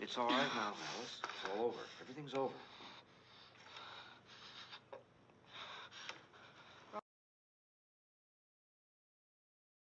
It's all right now, Alice. It's all over. Everything's over.